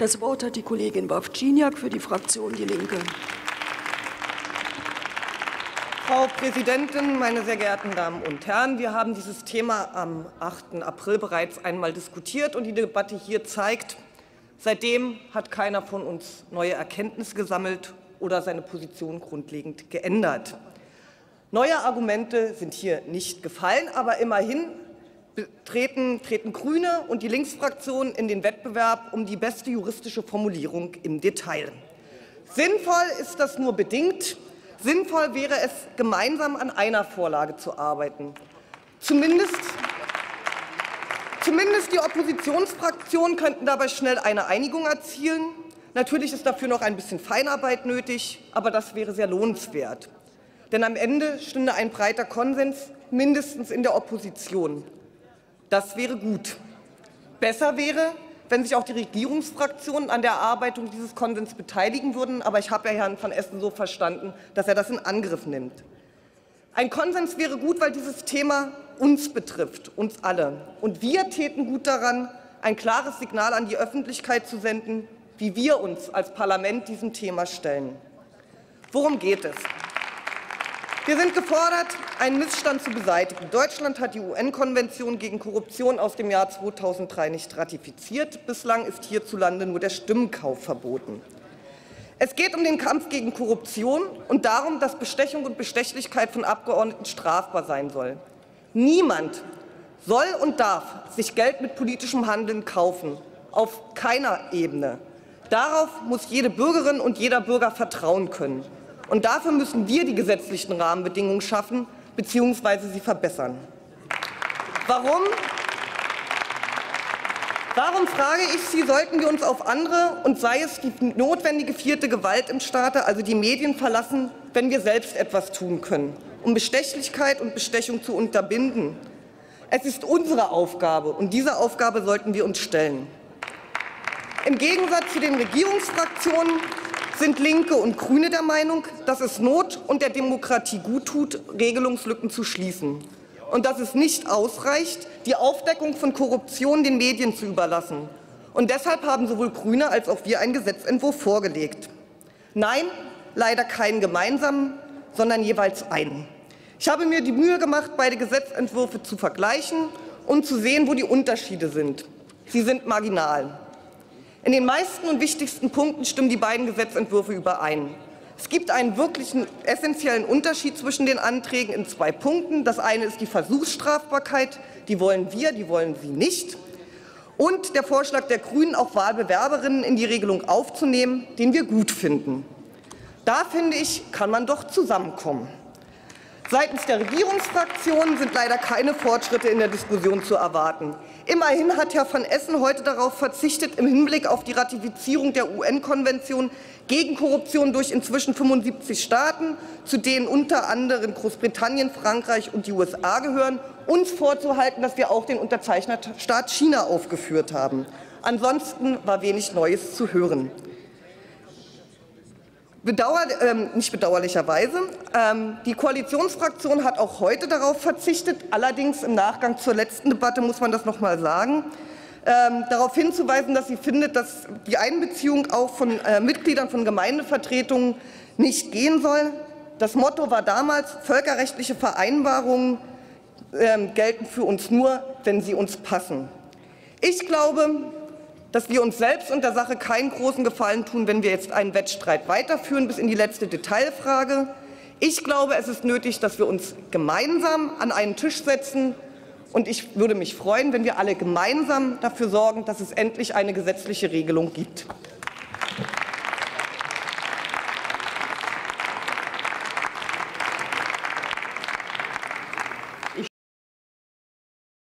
Das Wort hat die Kollegin Wawczyniak für die Fraktion Die Linke. Frau Präsidentin, meine sehr geehrten Damen und Herren! Wir haben dieses Thema am 8. April bereits einmal diskutiert, und die Debatte hier zeigt, seitdem hat keiner von uns neue Erkenntnisse gesammelt oder seine Position grundlegend geändert. Neue Argumente sind hier nicht gefallen, aber immerhin treten, treten Grüne und die Linksfraktion in den Wettbewerb um die beste juristische Formulierung im Detail. Sinnvoll ist das nur bedingt. Sinnvoll wäre es, gemeinsam an einer Vorlage zu arbeiten. Zumindest, zumindest die Oppositionsfraktionen könnten dabei schnell eine Einigung erzielen. Natürlich ist dafür noch ein bisschen Feinarbeit nötig, aber das wäre sehr lohnenswert. Denn am Ende stünde ein breiter Konsens mindestens in der Opposition. Das wäre gut. Besser wäre, wenn sich auch die Regierungsfraktionen an der Erarbeitung dieses Konsens beteiligen würden. Aber ich habe ja Herrn van Essen so verstanden, dass er das in Angriff nimmt. Ein Konsens wäre gut, weil dieses Thema uns betrifft, uns alle. Und wir täten gut daran, ein klares Signal an die Öffentlichkeit zu senden, wie wir uns als Parlament diesem Thema stellen. Worum geht es? Wir sind gefordert, einen Missstand zu beseitigen. Deutschland hat die UN-Konvention gegen Korruption aus dem Jahr 2003 nicht ratifiziert. Bislang ist hierzulande nur der Stimmenkauf verboten. Es geht um den Kampf gegen Korruption und darum, dass Bestechung und Bestechlichkeit von Abgeordneten strafbar sein soll. Niemand soll und darf sich Geld mit politischem Handeln kaufen, auf keiner Ebene. Darauf muss jede Bürgerin und jeder Bürger vertrauen können. Und dafür müssen wir die gesetzlichen Rahmenbedingungen schaffen bzw. sie verbessern. Warum? Warum frage ich Sie, sollten wir uns auf andere und sei es die notwendige vierte Gewalt im Staate, also die Medien, verlassen, wenn wir selbst etwas tun können, um Bestechlichkeit und Bestechung zu unterbinden? Es ist unsere Aufgabe, und dieser Aufgabe sollten wir uns stellen. Im Gegensatz zu den Regierungsfraktionen sind Linke und Grüne der Meinung, dass es Not und der Demokratie gut tut, Regelungslücken zu schließen und dass es nicht ausreicht, die Aufdeckung von Korruption den Medien zu überlassen. Und deshalb haben sowohl Grüne als auch wir einen Gesetzentwurf vorgelegt. Nein, leider keinen gemeinsamen, sondern jeweils einen. Ich habe mir die Mühe gemacht, beide Gesetzentwürfe zu vergleichen und zu sehen, wo die Unterschiede sind. Sie sind marginal. In den meisten und wichtigsten Punkten stimmen die beiden Gesetzentwürfe überein. Es gibt einen wirklichen essentiellen Unterschied zwischen den Anträgen in zwei Punkten. Das eine ist die Versuchsstrafbarkeit. Die wollen wir, die wollen Sie nicht. Und der Vorschlag der Grünen, auch Wahlbewerberinnen in die Regelung aufzunehmen, den wir gut finden. Da, finde ich, kann man doch zusammenkommen. Seitens der Regierungsfraktionen sind leider keine Fortschritte in der Diskussion zu erwarten. Immerhin hat Herr van Essen heute darauf verzichtet, im Hinblick auf die Ratifizierung der UN-Konvention gegen Korruption durch inzwischen 75 Staaten, zu denen unter anderem Großbritannien, Frankreich und die USA gehören, uns vorzuhalten, dass wir auch den Unterzeichnerstaat China aufgeführt haben. Ansonsten war wenig Neues zu hören. Bedauer, ähm, nicht bedauerlicherweise. Ähm, die Koalitionsfraktion hat auch heute darauf verzichtet, allerdings im Nachgang zur letzten Debatte muss man das noch mal sagen, ähm, darauf hinzuweisen, dass sie findet, dass die Einbeziehung auch von äh, Mitgliedern von Gemeindevertretungen nicht gehen soll. Das Motto war damals, völkerrechtliche Vereinbarungen äh, gelten für uns nur, wenn sie uns passen. Ich glaube, dass wir uns selbst und der Sache keinen großen Gefallen tun, wenn wir jetzt einen Wettstreit weiterführen bis in die letzte Detailfrage. Ich glaube, es ist nötig, dass wir uns gemeinsam an einen Tisch setzen. Und ich würde mich freuen, wenn wir alle gemeinsam dafür sorgen, dass es endlich eine gesetzliche Regelung gibt.